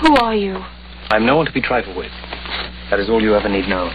Who are you? I'm no one to be trifled with. That is all you ever need know.